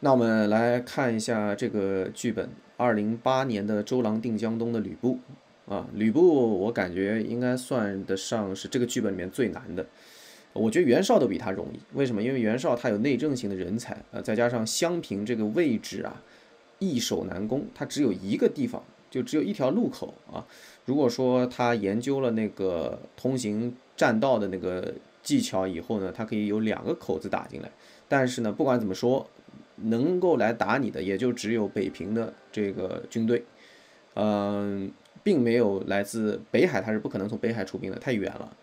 那我们来看一下这个剧本，二零八年的周郎定江东的吕布啊，吕布我感觉应该算得上是这个剧本里面最难的。我觉得袁绍都比他容易，为什么？因为袁绍他有内政型的人才啊，再加上襄平这个位置啊，易守难攻，他只有一个地方，就只有一条路口啊。如果说他研究了那个通行栈道的那个技巧以后呢，他可以有两个口子打进来。但是呢，不管怎么说，能够来打你的也就只有北平的这个军队，嗯，并没有来自北海，他是不可能从北海出兵的，太远了。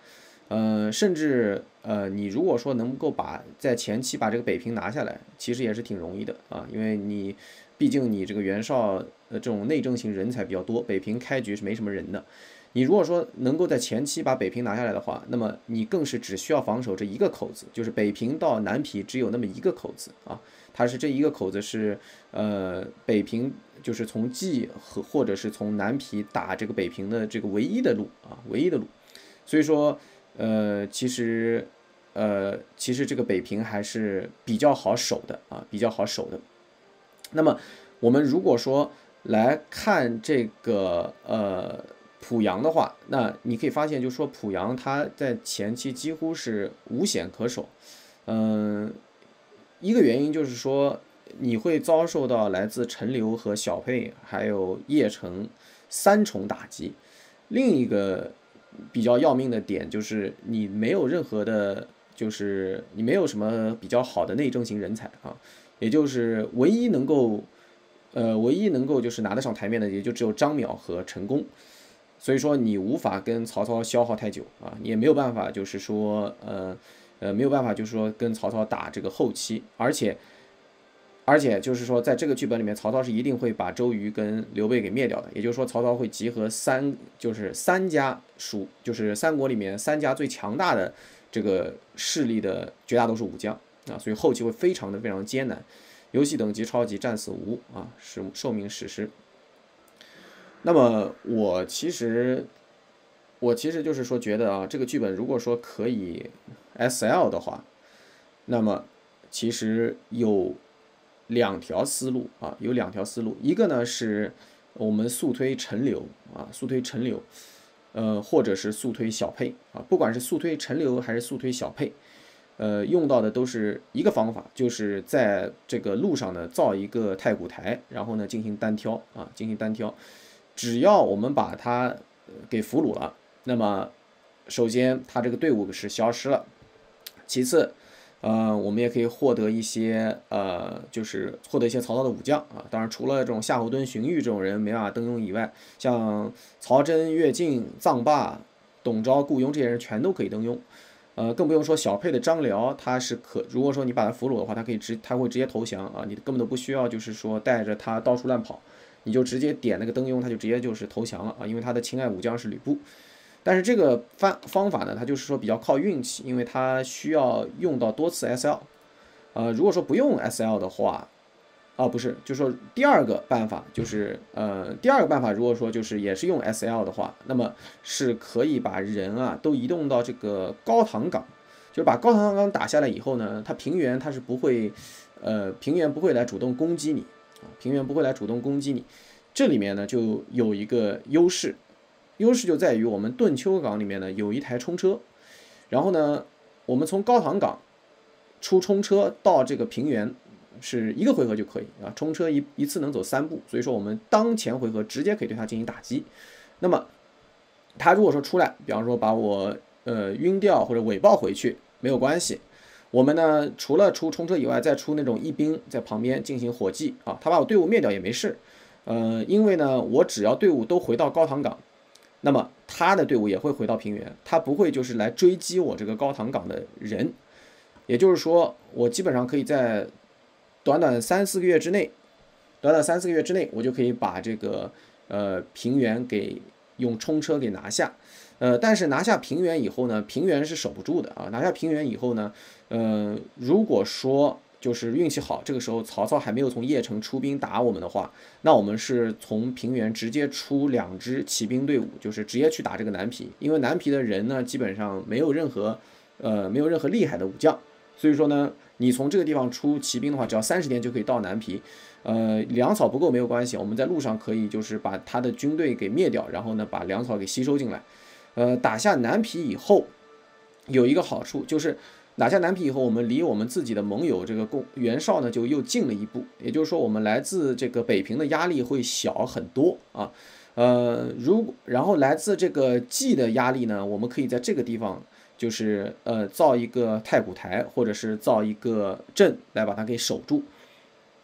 呃，甚至呃，你如果说能够把在前期把这个北平拿下来，其实也是挺容易的啊，因为你毕竟你这个袁绍呃这种内政型人才比较多，北平开局是没什么人的。你如果说能够在前期把北平拿下来的话，那么你更是只需要防守这一个口子，就是北平到南皮只有那么一个口子啊，它是这一个口子是呃北平就是从蓟和或者是从南皮打这个北平的这个唯一的路啊，唯一的路，所以说。呃，其实，呃，其实这个北平还是比较好守的啊，比较好守的。那么，我们如果说来看这个呃濮阳的话，那你可以发现，就是说濮阳它在前期几乎是无险可守。嗯，一个原因就是说你会遭受到来自陈留和小沛还有邺城三重打击，另一个。比较要命的点就是你没有任何的，就是你没有什么比较好的内政型人才啊，也就是唯一能够，呃，唯一能够就是拿得上台面的，也就只有张邈和陈宫，所以说你无法跟曹操消耗太久啊，你也没有办法就是说，呃，呃，没有办法就是说跟曹操打这个后期，而且。而且就是说，在这个剧本里面，曹操是一定会把周瑜跟刘备给灭掉的。也就是说，曹操会集合三，就是三家属，就是三国里面三家最强大的这个势力的绝大多数武将啊，所以后期会非常的非常艰难，游戏等级超级战死无啊，是寿命史诗。那么我其实，我其实就是说觉得啊，这个剧本如果说可以 S L 的话，那么其实有。两条思路啊，有两条思路，一个呢是我们速推陈留啊，速推陈留，呃，或者是速推小沛啊，不管是速推陈留还是速推小沛，呃，用到的都是一个方法，就是在这个路上呢造一个太古台，然后呢进行单挑啊，进行单挑，只要我们把它给俘虏了，那么首先他这个队伍是消失了，其次。呃，我们也可以获得一些呃，就是获得一些曹操的武将啊。当然，除了这种夏侯惇、荀彧这种人没办法登用以外，像曹真、乐进、臧霸、董昭、顾雍这些人全都可以登用。呃，更不用说小沛的张辽，他是可，如果说你把他俘虏的话，他可以直，他会直接投降啊。你根本都不需要，就是说带着他到处乱跑，你就直接点那个登庸，他就直接就是投降了啊。因为他的亲爱武将是吕布。但是这个方方法呢，它就是说比较靠运气，因为它需要用到多次 S L，呃，如果说不用 S L 的话，啊不是，就说第二个办法就是，呃，第二个办法如果说就是也是用 S L 的话，那么是可以把人啊都移动到这个高唐港，就是把高唐港打下来以后呢，它平原它是不会，呃，平原不会来主动攻击你，啊，平原不会来主动攻击你，这里面呢就有一个优势。优势就在于我们顿丘港里面呢有一台冲车，然后呢，我们从高唐港出冲车到这个平原是一个回合就可以啊，冲车一一次能走三步，所以说我们当前回合直接可以对它进行打击。那么他如果说出来，比方说把我呃晕掉或者尾爆回去没有关系，我们呢除了出冲车以外，再出那种一兵在旁边进行火计啊，他把我队伍灭掉也没事，呃，因为呢我只要队伍都回到高唐港。那么他的队伍也会回到平原，他不会就是来追击我这个高唐港的人，也就是说，我基本上可以在短短三四个月之内，短短三四个月之内，我就可以把这个呃平原给用冲车给拿下，呃，但是拿下平原以后呢，平原是守不住的啊，拿下平原以后呢，呃，如果说。就是运气好，这个时候曹操还没有从邺城出兵打我们的话，那我们是从平原直接出两支骑兵队伍，就是直接去打这个南皮。因为南皮的人呢，基本上没有任何，呃，没有任何厉害的武将所以说呢，你从这个地方出骑兵的话，只要三十天就可以到南皮。呃，粮草不够没有关系，我们在路上可以就是把他的军队给灭掉，然后呢把粮草给吸收进来。呃，打下南皮以后，有一个好处就是。拿下南皮以后，我们离我们自己的盟友这个共袁绍呢就又近了一步，也就是说，我们来自这个北平的压力会小很多啊。呃，如然后来自这个冀的压力呢，我们可以在这个地方就是呃造一个太古台，或者是造一个镇来把它给守住。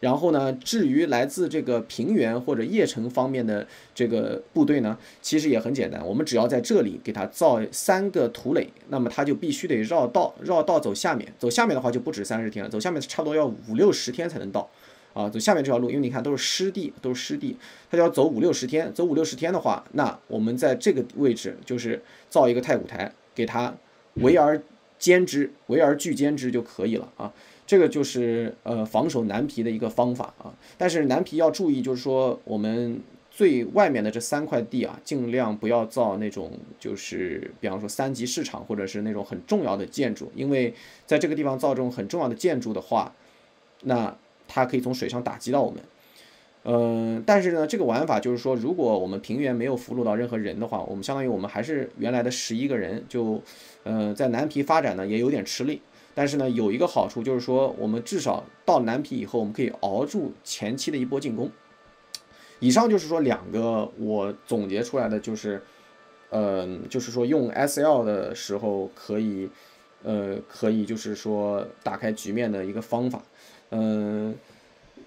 然后呢，至于来自这个平原或者邺城方面的这个部队呢，其实也很简单，我们只要在这里给它造三个土垒，那么它就必须得绕道，绕道走下面，走下面的话就不止三十天了，走下面差不多要五六十天才能到，啊，走下面这条路，因为你看都是湿地，都是湿地，它就要走五六十天，走五六十天的话，那我们在这个位置就是造一个太古台，给它围而歼之，围而拒歼之就可以了啊。这个就是呃防守南皮的一个方法啊，但是南皮要注意，就是说我们最外面的这三块地啊，尽量不要造那种就是比方说三级市场或者是那种很重要的建筑，因为在这个地方造这种很重要的建筑的话，那它可以从水上打击到我们。嗯，但是呢，这个玩法就是说，如果我们平原没有俘虏到任何人的话，我们相当于我们还是原来的十一个人，就呃在南皮发展呢也有点吃力。但是呢，有一个好处就是说，我们至少到南皮以后，我们可以熬住前期的一波进攻。以上就是说两个我总结出来的，就是，嗯，就是说用 S L 的时候可以，呃，可以就是说打开局面的一个方法。嗯，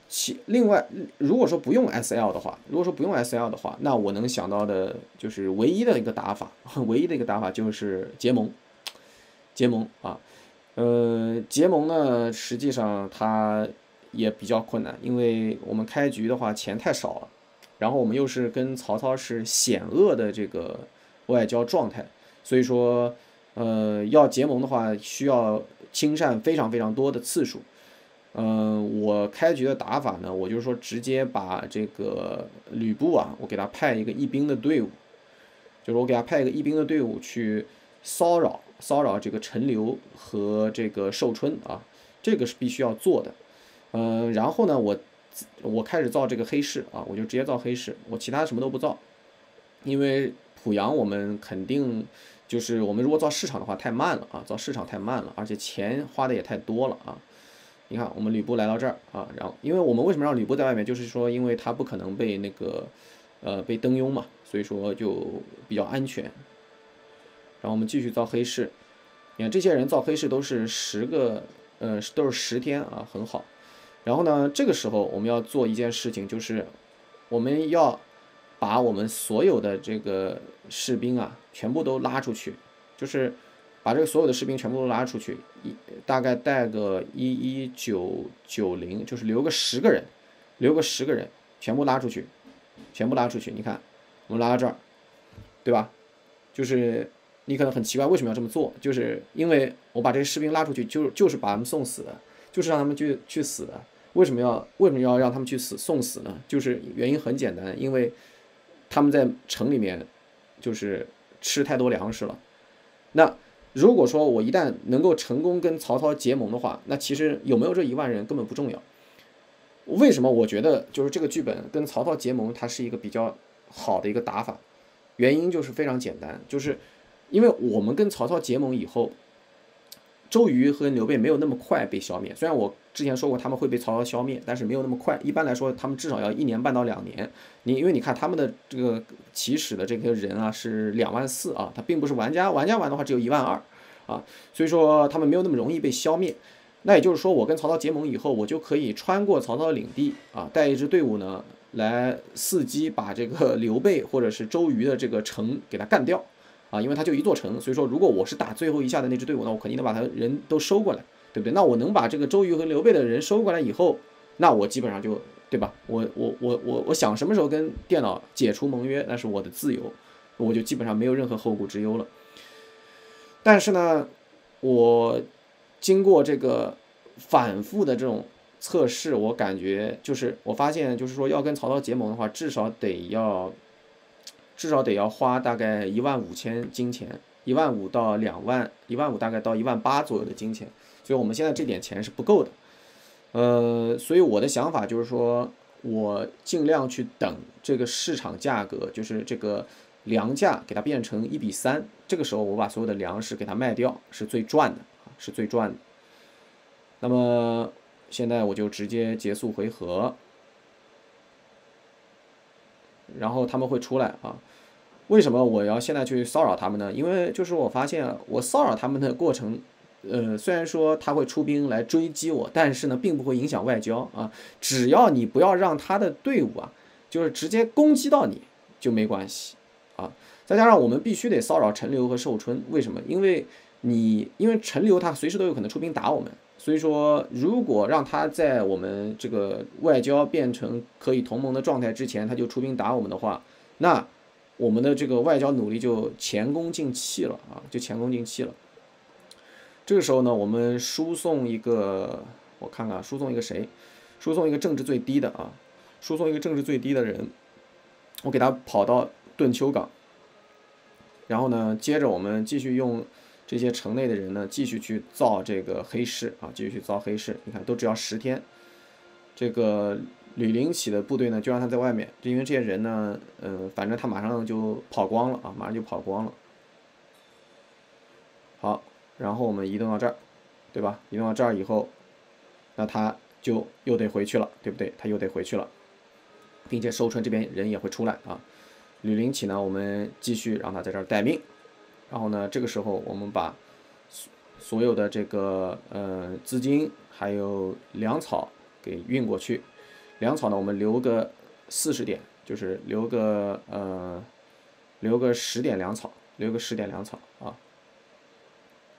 其另外，如果说不用 S L 的话，如果说不用 S L 的话，那我能想到的就是唯一的一个打法，唯一的一个打法就是结盟，结盟啊。呃，结盟呢，实际上它也比较困难，因为我们开局的话钱太少了，然后我们又是跟曹操是险恶的这个外交状态，所以说，呃，要结盟的话需要亲善非常非常多的次数。嗯，我开局的打法呢，我就是说直接把这个吕布啊，我给他派一个义兵的队伍，就是我给他派一个义兵的队伍去骚扰。骚扰这个陈留和这个寿春啊，这个是必须要做的。嗯，然后呢，我我开始造这个黑市啊，我就直接造黑市，我其他什么都不造，因为濮阳我们肯定就是我们如果造市场的话太慢了啊，造市场太慢了，而且钱花的也太多了啊。你看我们吕布来到这儿啊，然后因为我们为什么让吕布在外面，就是说因为他不可能被那个呃被登庸嘛，所以说就比较安全。然后我们继续造黑市，你看这些人造黑市都是十个，呃，都是十天啊，很好。然后呢，这个时候我们要做一件事情，就是我们要把我们所有的这个士兵啊，全部都拉出去，就是把这个所有的士兵全部都拉出去，一大概带个一一九九零，就是留个十个人，留个十个人，全部拉出去，全部拉出去。你看，我们拉到这儿，对吧？就是。你可能很奇怪，为什么要这么做？就是因为我把这些士兵拉出去，就就是把他们送死的，就是让他们去去死的。为什么要为什么要让他们去死送死呢？就是原因很简单，因为他们在城里面就是吃太多粮食了。那如果说我一旦能够成功跟曹操结盟的话，那其实有没有这一万人根本不重要。为什么我觉得就是这个剧本跟曹操结盟，它是一个比较好的一个打法？原因就是非常简单，就是。因为我们跟曹操结盟以后，周瑜和刘备没有那么快被消灭。虽然我之前说过他们会被曹操消灭，但是没有那么快。一般来说，他们至少要一年半到两年。你因为你看他们的这个起始的这个人啊是两万四啊，他并不是玩家，玩家玩的话只有一万二啊，所以说他们没有那么容易被消灭。那也就是说，我跟曹操结盟以后，我就可以穿过曹操的领地啊，带一支队伍呢来伺机把这个刘备或者是周瑜的这个城给他干掉。啊，因为他就一座城，所以说如果我是打最后一下的那支队伍，那我肯定能把他人都收过来，对不对？那我能把这个周瑜和刘备的人收过来以后，那我基本上就对吧？我我我我我想什么时候跟电脑解除盟约，那是我的自由，我就基本上没有任何后顾之忧了。但是呢，我经过这个反复的这种测试，我感觉就是我发现，就是说要跟曹操结盟的话，至少得要。至少得要花大概一万五千金钱，一万五到两万，一万五大概到一万八左右的金钱。所以我们现在这点钱是不够的。呃，所以我的想法就是说，我尽量去等这个市场价格，就是这个粮价给它变成一比三，这个时候我把所有的粮食给它卖掉，是最赚的，是最赚的。那么现在我就直接结束回合，然后他们会出来啊。为什么我要现在去骚扰他们呢？因为就是我发现我骚扰他们的过程。呃，虽然说他会出兵来追击我，但是呢，并不会影响外交啊。只要你不要让他的队伍啊，就是直接攻击到你就没关系啊。再加上我们必须得骚扰陈留和寿春，为什么？因为你因为陈留他随时都有可能出兵打我们，所以说如果让他在我们这个外交变成可以同盟的状态之前，他就出兵打我们的话，那我们的这个外交努力就前功尽弃了啊，就前功尽弃了。这个时候呢，我们输送一个，我看看，输送一个谁？输送一个政治最低的啊，输送一个政治最低的人，我给他跑到顿丘港，然后呢，接着我们继续用这些城内的人呢，继续去造这个黑市啊，继续去造黑市。你看，都只要十天。这个吕林起的部队呢，就让他在外面，就因为这些人呢，嗯，反正他马上就跑光了啊，马上就跑光了。好。然后我们移动到这儿，对吧？移动到这儿以后，那他就又得回去了，对不对？他又得回去了，并且寿春这边人也会出来啊。吕林起呢，我们继续让他在这儿待命。然后呢，这个时候我们把所所有的这个呃资金还有粮草给运过去。粮草呢，我们留个四十点，就是留个呃留个十点粮草，留个十点粮草啊。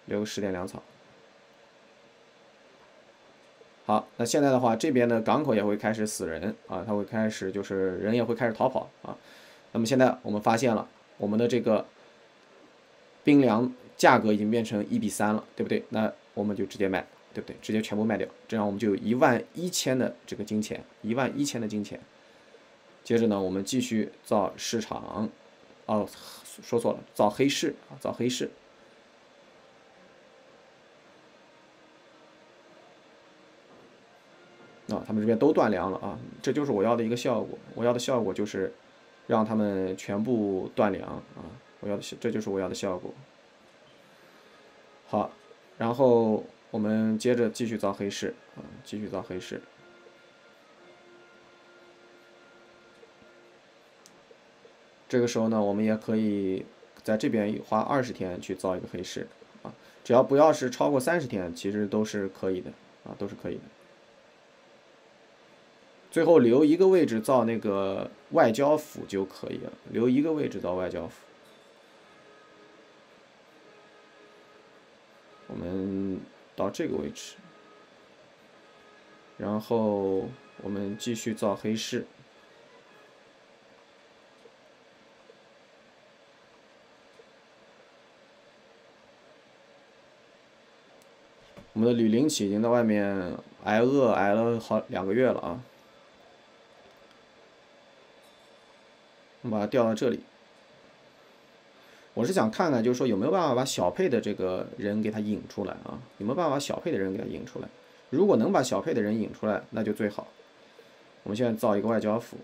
留个十点粮草。好，那现在的话，这边的港口也会开始死人啊，它会开始就是人也会开始逃跑啊。那么现在我们发现了，我们的这个冰粮价格已经变成一比三了，对不对？那我们就直接卖，对不对？直接全部卖掉，这样我们就有一万一千的这个金钱，一万一千的金钱。接着呢，我们继续造市场，哦，说错了，造黑市啊，造黑市。啊，他们这边都断粮了啊，这就是我要的一个效果。我要的效果就是让他们全部断粮啊，我要的这就是我要的效果。好，然后我们接着继续造黑市啊，继续造黑市。这个时候呢，我们也可以在这边花二十天去造一个黑市啊，只要不要是超过三十天，其实都是可以的啊，都是可以的。最后留一个位置造那个外交府就可以了，留一个位置造外交府。我们到这个位置，然后我们继续造黑市。我们的吕林起已经在外面挨饿挨了好两个月了啊。我们把它调到这里，我是想看看，就是说有没有办法把小沛的这个人给他引出来啊？有没有办法把小沛的人给他引出来？如果能把小沛的人引出来，那就最好。我们现在造一个外交府，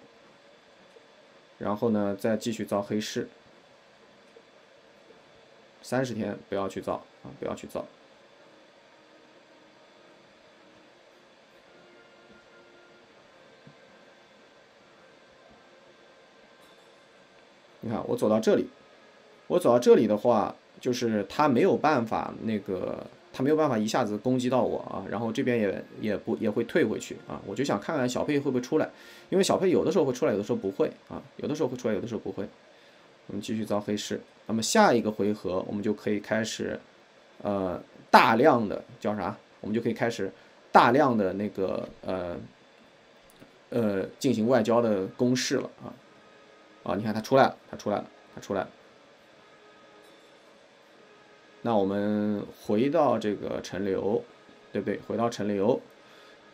然后呢，再继续造黑市，三十天不要去造啊，不要去造。你看，我走到这里，我走到这里的话，就是他没有办法那个，他没有办法一下子攻击到我啊，然后这边也也不也会退回去啊。我就想看看小佩会不会出来，因为小佩有的时候会出来，有的时候不会啊，有的时候会出来，有的时候不会。我们继续造黑市，那么下一个回合我们就可以开始，呃，大量的叫啥？我们就可以开始大量的那个呃呃进行外交的攻势了啊。啊，你看他出来了，他出来了，他出来了。那我们回到这个陈留，对不对？回到陈留，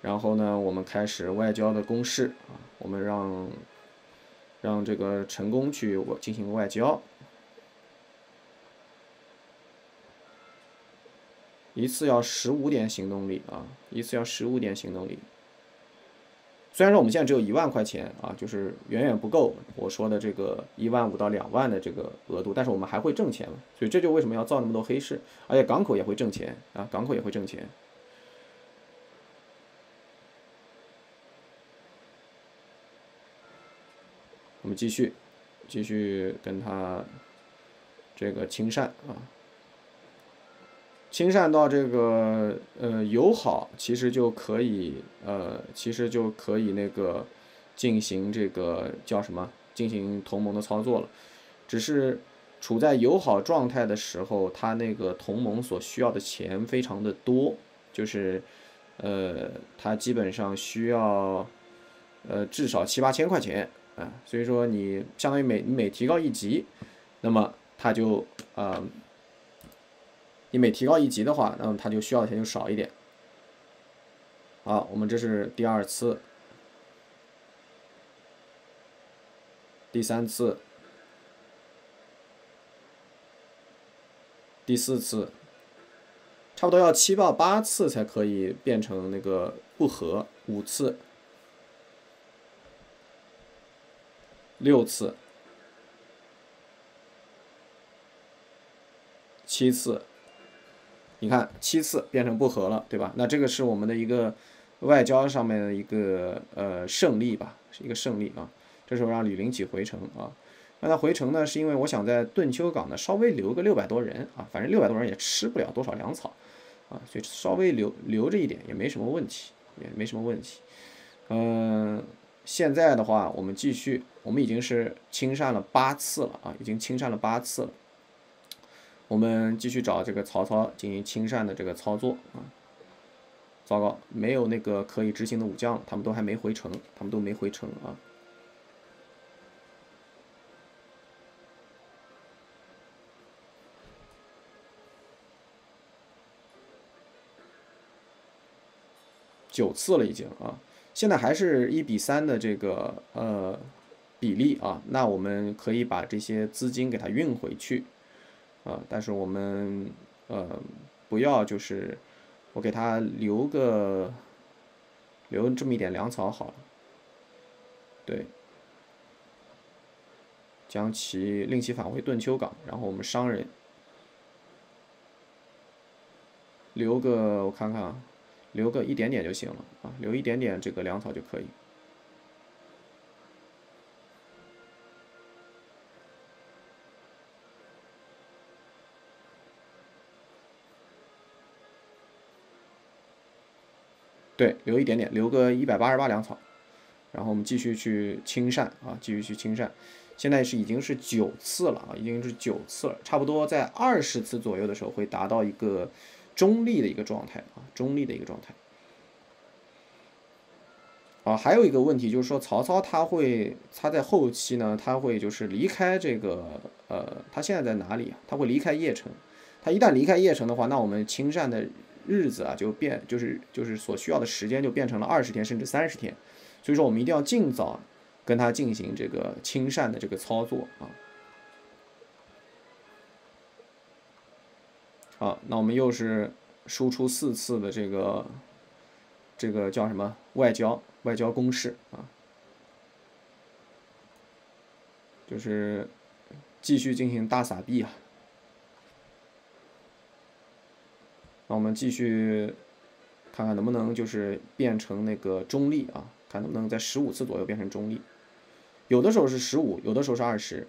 然后呢，我们开始外交的攻势啊，我们让让这个陈宫去进行外交。一次要十五点行动力啊，一次要十五点行动力。虽然说我们现在只有一万块钱啊，就是远远不够我说的这个一万五到两万的这个额度，但是我们还会挣钱嘛，所以这就为什么要造那么多黑市，而且港口也会挣钱啊，港口也会挣钱。我们继续，继续跟他这个清善啊。亲善到这个呃友好，其实就可以呃，其实就可以那个进行这个叫什么？进行同盟的操作了。只是处在友好状态的时候，他那个同盟所需要的钱非常的多，就是呃，他基本上需要呃至少七八千块钱啊。所以说你相当于每每提高一级，那么他就啊。你每提高一级的话，那么它就需要的钱就少一点。好，我们这是第二次、第三次、第四次，差不多要七到八次才可以变成那个不和。五次、六次、七次。你看七次变成不和了，对吧？那这个是我们的一个外交上面的一个呃胜利吧，是一个胜利啊。这时候让吕林起回城啊，让他回城呢，是因为我想在顿丘港呢稍微留个六百多人啊，反正六百多人也吃不了多少粮草啊，所以稍微留留着一点也没什么问题，也没什么问题。嗯，现在的话我们继续，我们已经是清善了八次了啊，已经清善了八次了。我们继续找这个曹操进行亲善的这个操作啊！糟糕，没有那个可以执行的武将，他们都还没回城，他们都没回城啊！九次了已经啊，现在还是一比三的这个呃比例啊，那我们可以把这些资金给它运回去。呃，但是我们呃不要就是我给他留个留这么一点粮草好了，对，将其令其返回顿丘港，然后我们商人留个我看看啊，留个一点点就行了啊，留一点点这个粮草就可以。对，留一点点，留个一百八十八粮草，然后我们继续去清善啊，继续去清善。现在是已经是九次了啊，已经是九次了，差不多在二十次左右的时候会达到一个中立的一个状态啊，中立的一个状态。啊，还有一个问题就是说，曹操他会他在后期呢，他会就是离开这个呃，他现在在哪里啊？他会离开邺城。他一旦离开邺城的话，那我们清善的。日子啊，就变就是就是所需要的时间就变成了二十天甚至三十天，所以说我们一定要尽早跟他进行这个清善的这个操作啊。好，那我们又是输出四次的这个这个叫什么外交外交攻势啊，就是继续进行大撒币啊。那我们继续看看能不能就是变成那个中立啊，看能不能在十五次左右变成中立，有的时候是十五，有的时候是二十。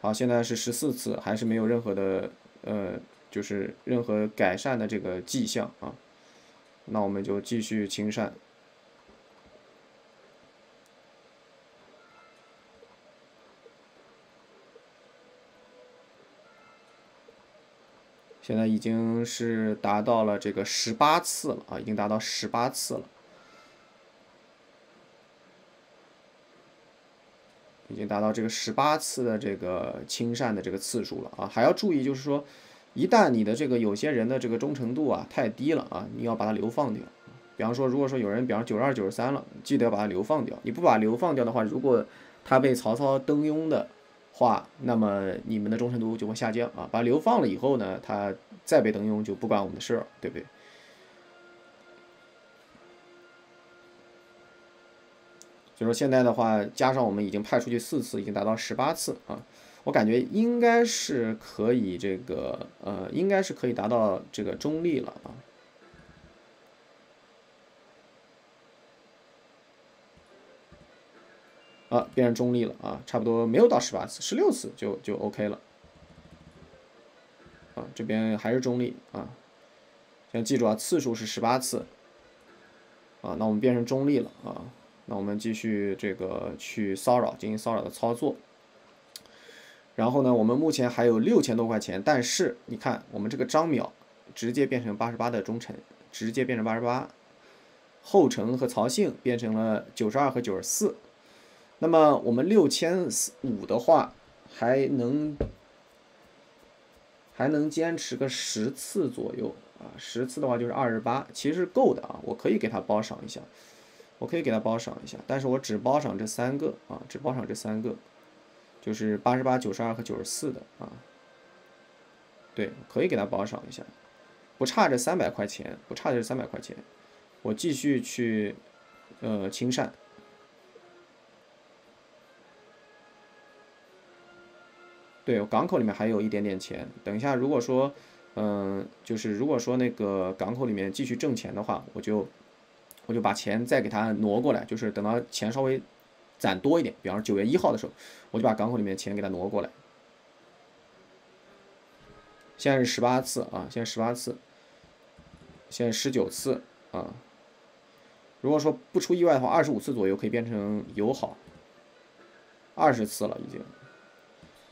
好，现在是十四次，还是没有任何的呃，就是任何改善的这个迹象啊。那我们就继续清善。现在已经是达到了这个十八次了啊，已经达到十八次了，已经达到这个十八次的这个亲善的这个次数了啊。还要注意，就是说，一旦你的这个有些人的这个忠诚度啊太低了啊，你要把它流放掉。比方说，如果说有人，比方九十二、九十三了，记得把它流放掉。你不把流放掉的话，如果他被曹操登庸的话，那么你们的忠诚度就会下降啊。把刘放了以后呢，他再被登用就不关我们的事了，对不对？就说现在的话，加上我们已经派出去四次，已经达到十八次啊。我感觉应该是可以这个呃，应该是可以达到这个中立了啊。啊，变成中立了啊，差不多没有到十八次，十六次就就 OK 了。啊，这边还是中立啊。先记住啊，次数是十八次。啊，那我们变成中立了啊。那我们继续这个去骚扰，进行骚扰的操作。然后呢，我们目前还有六千多块钱，但是你看，我们这个张淼直接变成八十八的忠臣，直接变成八十八。后程和曹姓变成了九十二和九十四。那么我们六千五的话，还能还能坚持个十次左右啊，十次的话就是二十八，其实够的啊，我可以给他包赏一下，我可以给他包赏一下，但是我只包赏这三个啊，只包赏这三个，就是八十八、九十二和九十四的啊，对，可以给他包赏一下，不差这三百块钱，不差这三百块钱，我继续去呃清善。对，港口里面还有一点点钱。等一下，如果说，嗯，就是如果说那个港口里面继续挣钱的话，我就我就把钱再给他挪过来，就是等到钱稍微攒多一点，比方说九月一号的时候，我就把港口里面钱给他挪过来。现在是十八次啊，现在十八次，现在十九次啊。如果说不出意外的话，二十五次左右可以变成友好。二十次了已经。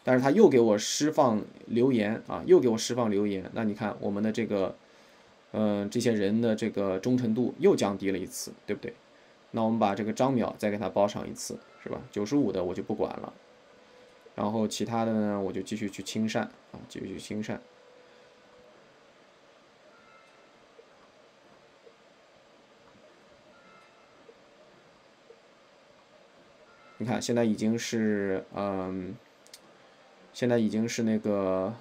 但是他又给我释放留言啊，又给我释放留言，那你看我们的这个，嗯，这些人的这个忠诚度又降低了一次，对不对？那我们把这个张淼再给他包上一次，是吧？九十五的我就不管了，然后其他的呢，我就继续去清善啊，继续去清善。你看现在已经是嗯。现在已经是那个，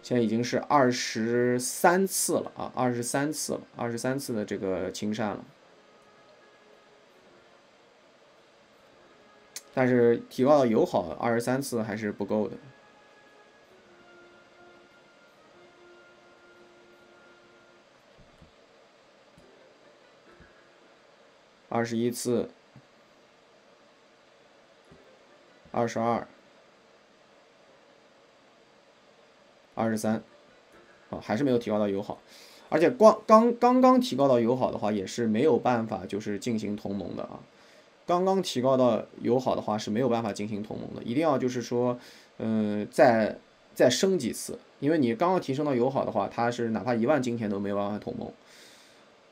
现在已经是二十三次了啊，二十三次了，二十三次的这个清善了。但是提高到友好，二十三次还是不够的。二十一次。二十二，二十三，啊，还是没有提高到友好，而且光刚刚刚提高到友好的话，也是没有办法就是进行同盟的啊。刚刚提高到友好的话是没有办法进行同盟的，一定要就是说，嗯，再再升几次，因为你刚刚提升到友好的话，它是哪怕一万金钱都没有办法同盟。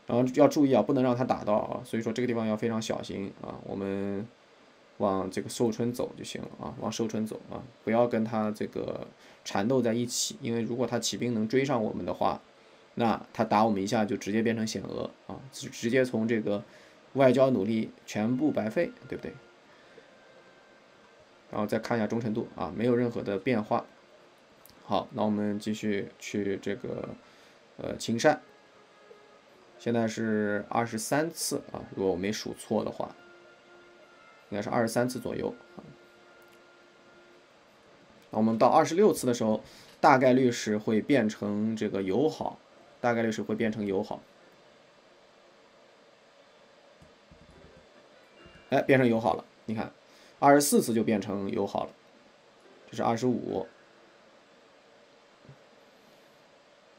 然后要注意啊，不能让他打到啊，所以说这个地方要非常小心啊，我们。往这个寿春走就行了啊，往寿春走啊，不要跟他这个缠斗在一起，因为如果他骑兵能追上我们的话，那他打我们一下就直接变成险俄啊，直直接从这个外交努力全部白费，对不对？然后再看一下忠诚度啊，没有任何的变化。好，那我们继续去这个呃青善，现在是二十三次啊，如果我没数错的话。应该是二十三次左右。那我们到二十六次的时候，大概率是会变成这个友好，大概率是会变成友好。哎，变成友好了，你看，二十四次就变成友好了，这是二十五，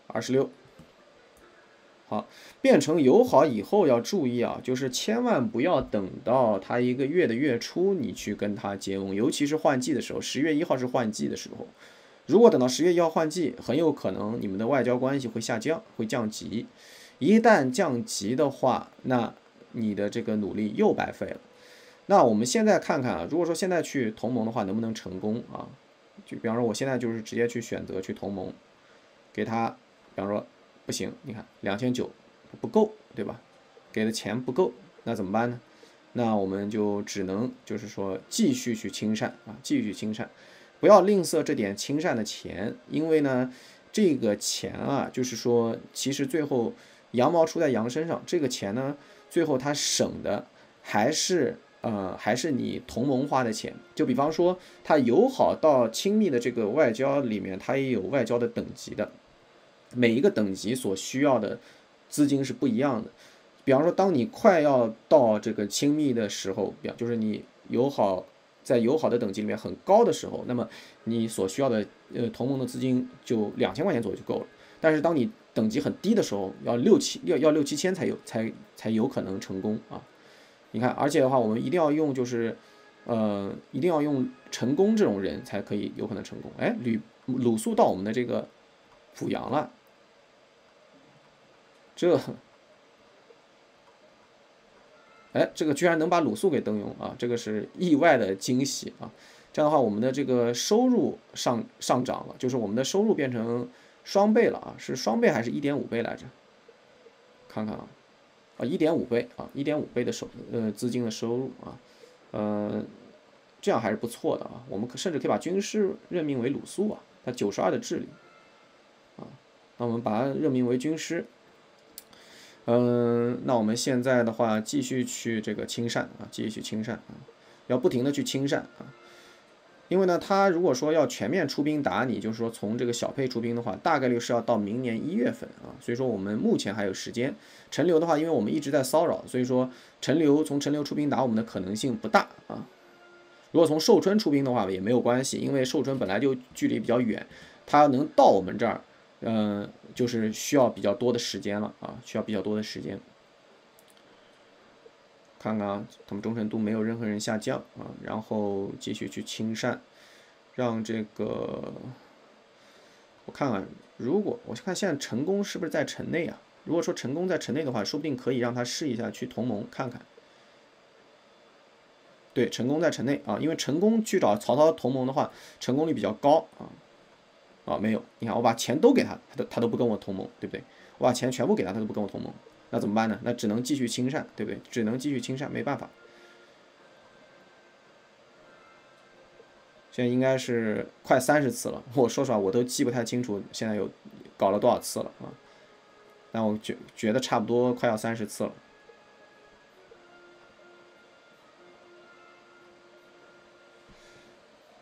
二十六。好，变成友好以后要注意啊，就是千万不要等到他一个月的月初你去跟他结盟，尤其是换季的时候，十月一号是换季的时候，如果等到十月一号换季，很有可能你们的外交关系会下降，会降级。一旦降级的话，那你的这个努力又白费了。那我们现在看看啊，如果说现在去同盟的话，能不能成功啊？就比方说，我现在就是直接去选择去同盟，给他，比方说。不行，你看两千九不够，对吧？给的钱不够，那怎么办呢？那我们就只能就是说继续去亲善啊，继续去亲善，不要吝啬这点亲善的钱，因为呢，这个钱啊，就是说其实最后羊毛出在羊身上，这个钱呢，最后他省的还是。呃，还是你同盟花的钱，就比方说，它友好到亲密的这个外交里面，它也有外交的等级的，每一个等级所需要的资金是不一样的。比方说，当你快要到这个亲密的时候，比方就是你友好在友好的等级里面很高的时候，那么你所需要的呃同盟的资金就两千块钱左右就够了。但是当你等级很低的时候，要六七要要六七千才有才才有可能成功啊。你看，而且的话，我们一定要用，就是，呃，一定要用成功这种人才可以有可能成功。哎，吕鲁肃到我们的这个濮阳了，这，哎，这个居然能把鲁肃给登用啊，这个是意外的惊喜啊！这样的话，我们的这个收入上上涨了，就是我们的收入变成双倍了啊，是双倍还是一点五倍来着？看看啊。啊，一点五倍啊，一点五倍的收呃资金的收入啊，呃，这样还是不错的啊。我们可甚至可以把军师任命为鲁肃啊，他九十二的智力，那我们把他任命为军师。嗯，那我们现在的话继续去这个亲善啊，继续去亲善啊，要不停的去亲善啊。因为呢，他如果说要全面出兵打你，就是说从这个小沛出兵的话，大概率是要到明年一月份啊。所以说我们目前还有时间。陈留的话，因为我们一直在骚扰，所以说陈留从陈留出兵打我们的可能性不大啊。如果从寿春出兵的话也没有关系，因为寿春本来就距离比较远，他能到我们这儿，嗯，就是需要比较多的时间了啊，需要比较多的时间。看看啊，他们忠诚度没有任何人下降啊，然后继续去亲善，让这个我看看，如果我看现在成功是不是在城内啊？如果说成功在城内的话，说不定可以让他试一下去同盟看看。对，成功在城内啊，因为成功去找曹操同盟的话，成功率比较高啊。啊，没有，你看我把钱都给他，他都他都不跟我同盟，对不对？我把钱全部给他，他都不跟我同盟。那怎么办呢？那只能继续亲善，对不对？只能继续亲善，没办法。现在应该是快三十次了，我说实话，我都记不太清楚现在有搞了多少次了啊。但我觉觉得差不多快要三十次了。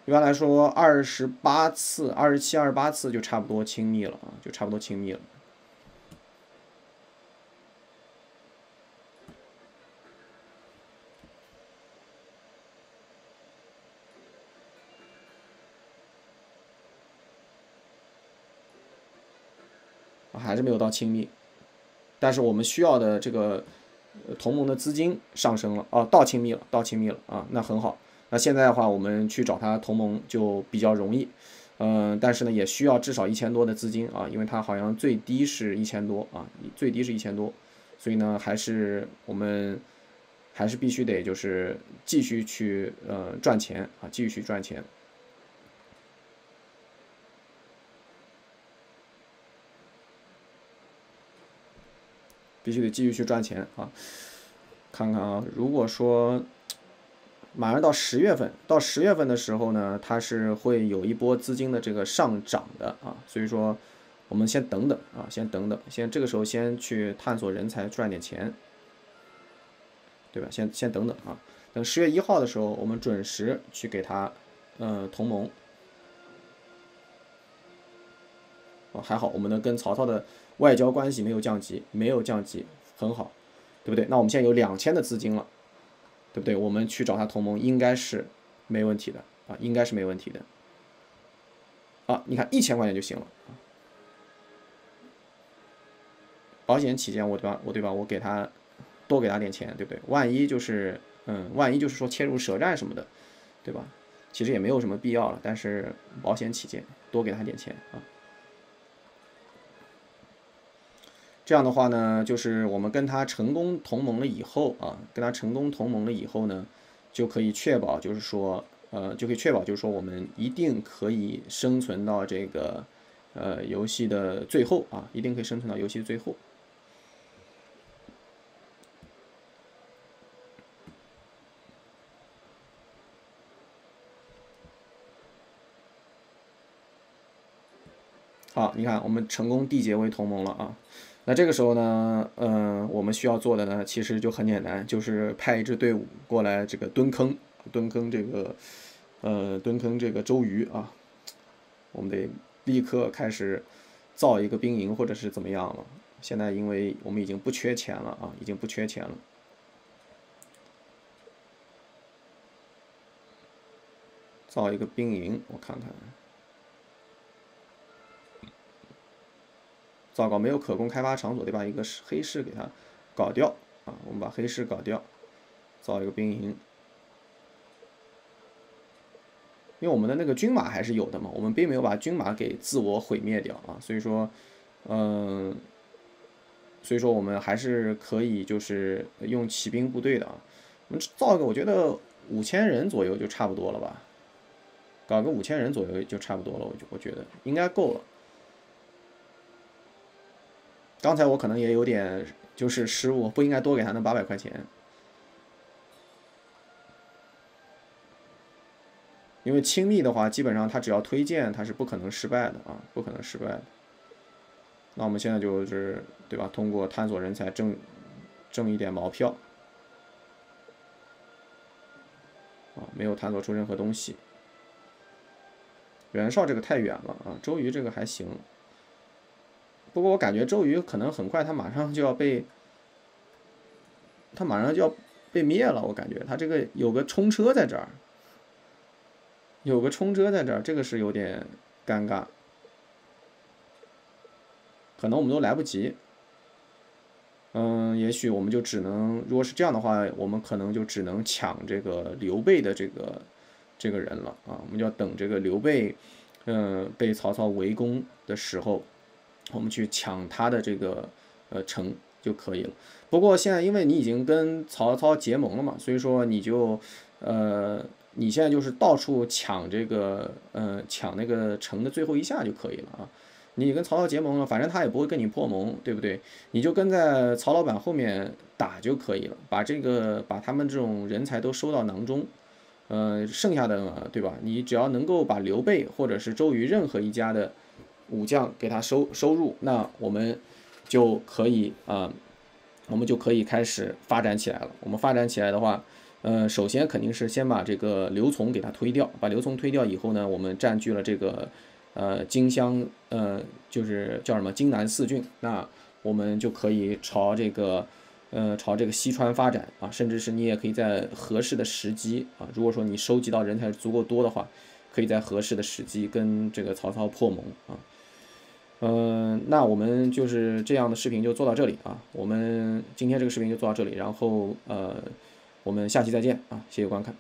一般来说，二十八次、二十七、二十八次就差不多亲密了啊，就差不多亲密了。还是没有到亲密，但是我们需要的这个同盟的资金上升了哦，到亲密了，到亲密了啊，那很好。那现在的话，我们去找他同盟就比较容易，嗯，但是呢，也需要至少一千多的资金啊，因为他好像最低是一千多啊，最低是一千多，所以呢，还是我们还是必须得就是继续去呃赚钱啊，继续去赚钱。必须得继续去赚钱啊！看看啊，如果说马上到十月份，到十月份的时候呢，它是会有一波资金的这个上涨的啊，所以说我们先等等啊，先等等，先这个时候先去探索人才赚点钱，对吧？先先等等啊，等十月一号的时候，我们准时去给他呃同盟。哦，还好，我们的跟曹操的外交关系没有降级，没有降级，很好，对不对？那我们现在有两千的资金了，对不对？我们去找他同盟应该是没问题的啊，应该是没问题的。啊，你看一千块钱就行了，保险起见，我对吧？我对吧？我给他多给他点钱，对不对？万一就是嗯，万一就是说切入舌战什么的，对吧？其实也没有什么必要了，但是保险起见，多给他点钱啊。这样的话呢就是我们跟他成功同盟了以后啊跟他成功同盟了以后呢就可以确保就是说呃就可以确保就是说我们一定可以生存到这个呃游戏的最后啊一定可以生存到游戏的最后。好你看我们成功缔结为同盟了啊。那这个时候呢，嗯，我们需要做的呢，其实就很简单，就是派一支队伍过来这个蹲坑，蹲坑这个，呃，蹲坑这个周瑜啊。我们得立刻开始造一个兵营，或者是怎么样了。现在因为我们已经不缺钱了啊，已经不缺钱了。造一个兵营，我看看。糟糕，没有可供开发场所，得把一个黑市给它搞掉啊！我们把黑市搞掉，造一个兵营。因为我们的那个军马还是有的嘛，我们并没有把军马给自我毁灭掉啊，所以说，嗯，所以说我们还是可以就是用骑兵部队的啊。我们造一个，我觉得五千人左右就差不多了吧。搞个五千人左右就差不多了，我就我觉得应该够了。刚才我可能也有点就是失误，不应该多给他那八百块钱。因为亲密的话，基本上他只要推荐，他是不可能失败的啊，不可能失败的。那我们现在就是对吧？通过探索人才挣挣一点毛票啊，没有探索出任何东西。袁绍这个太远了啊，周瑜这个还行。不过我感觉周瑜可能很快他马上就要被，他马上就要被灭了。我感觉他这个有个冲车在这儿，有个冲车在这儿，这个是有点尴尬。可能我们都来不及。嗯，也许我们就只能，如果是这样的话，我们可能就只能抢这个刘备的这个。这个人了啊，我们就要等这个刘备，嗯，被曹操围攻的时候，我们去抢他的这个呃城就可以了。不过现在因为你已经跟曹操结盟了嘛，所以说你就呃，你现在就是到处抢这个呃抢那个城的最后一下就可以了啊。你跟曹操结盟了，反正他也不会跟你破盟，对不对？你就跟在曹老板后面打就可以了，把这个把他们这种人才都收到囊中。呃，剩下的，对吧？你只要能够把刘备或者是周瑜任何一家的武将给他收收入，那我们就可以啊，我们就可以开始发展起来了。我们发展起来的话，呃，首先肯定是先把这个刘琮给他推掉，把刘琮推掉以后呢，我们占据了这个呃荆襄，呃，就是叫什么荆南四郡，那我们就可以朝这个。呃，朝这个西川发展啊，甚至是你也可以在合适的时机啊，如果说你收集到人才足够多的话，可以在合适的时机跟这个曹操破盟啊。嗯，那我们就是这样的视频就做到这里啊，我们今天这个视频就做到这里，然后呃，我们下期再见啊，谢谢观看。